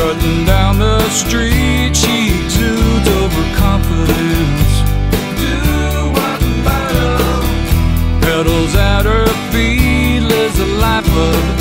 Strutting down the street, she exudes overconfidence. Pedals at her feet, lives a life of